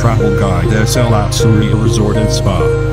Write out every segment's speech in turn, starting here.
travel guide SL at Surya Resort and Spa.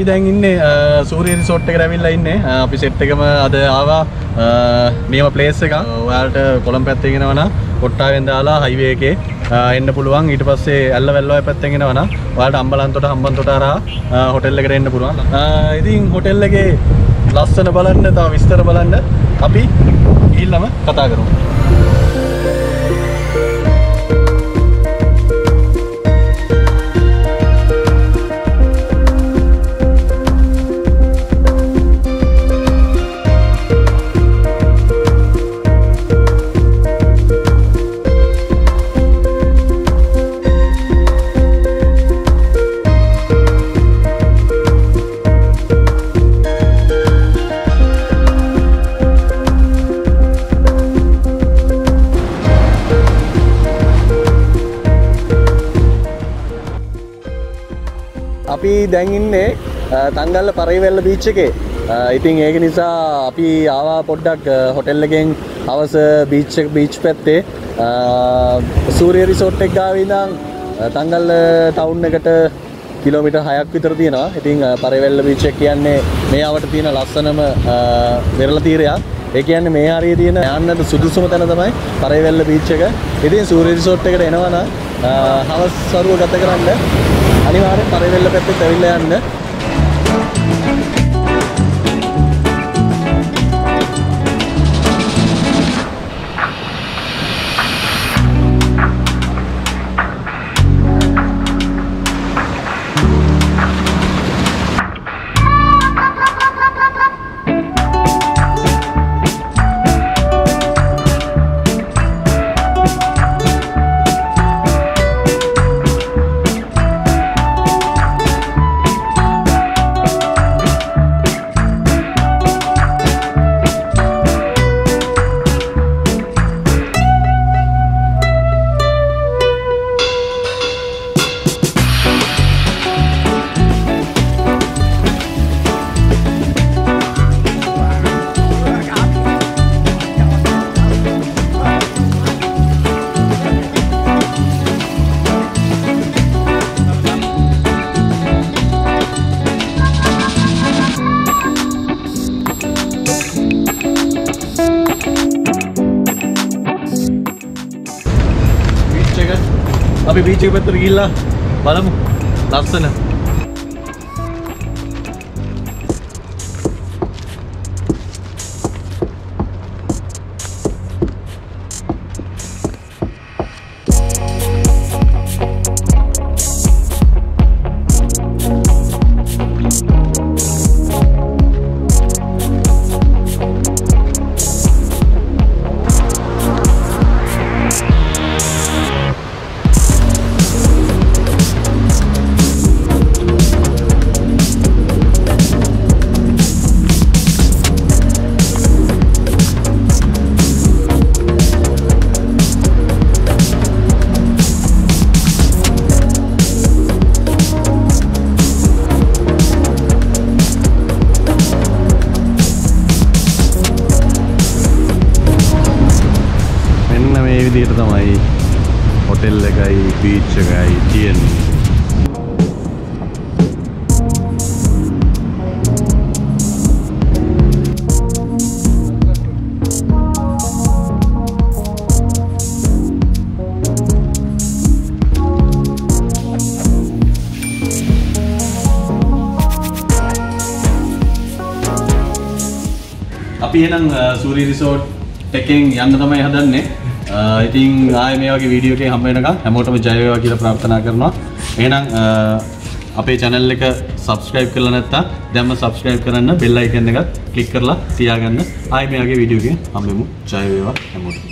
අපි දැන් ඉන්නේ සූරිය රිසෝට් එකට ඇවිල්ලා ඉන්නේ. අ, අපි සෙට් එකම අද ආවා. අ, නියම ප්ලේස් එකක්. ඔයාලට කොළඹ පැත්තෙන් එනවා නම් කොට්ටාවෙන් දාලා හයිවේ එකේ. අ, එන්න පුළුවන්. ඊට පස්සේ ඇල්ල වැල්ලෝය පැත්තෙන් එනවා නම් ඔයාලට අම්බලන්තොට හම්බන්තොට හරහා අ, හොටෙල් එකට එන්න පුළුවන්. අ, ඉතින් හොටෙල් එකේ ලස්සන බලන්න තව විස්තර බලන්න අපි ගිහිල්ලම කතා කරමු. අපි දැන් ඉන්නේ තංගල්ල පරිවෙල්ල බීච් එකේ. ඉතින් ඒක නිසා අපි ආවා පොඩ්ඩක් හොටෙල් එකෙන් හවස බීච් එක බීච් පැත්තේ සූරිය රිසෝට් එක ගාව ඉඳන් තංගල්ල ටවුන් එකට කිලෝමීටර් 6ක් විතර තියෙනවා. ඉතින් පරිවෙල්ල බීච් එක කියන්නේ මේ අවට තියෙන ලස්සනම වෙරළ තීරයක්. ඒ කියන්නේ මේ හරිය තියෙන යන්නට සුදුසුම තැන තමයි පරිවෙල්ල බීච් එක. ඉතින් සූරිය රිසෝට් එකට එනවා නම් හවස් සරුව ගත කරන්න අනිවාර්යෙන් පරිවෙල්ල පැත්තට ඇවිල්ලා අපි බීච් එක පැත්තට ගිහිල්ලා බලමු. ලස්සන. එකයි බීච් එකයි තියෙන්නේ. අපි එනම් සූරී රිසෝට් එකෙන් යන්න තමයි හදන්නේ. අ, ඉතින් ආය මේ වගේ වීඩියෝ එකේ හම්බ වෙනකම් හැමෝටම ජය වේවා කියලා ප්‍රාර්ථනා කරනවා. එහෙනම් අ, අපේ channel එක subscribe කරලා නැත්නම් දැම්ම subscribe කරන්න bell icon එකත් click කරලා තියාගන්න. ආය මේ වගේ වීඩියෝ එකකින් හම්බෙමු. ජය වේවා හැමෝටම.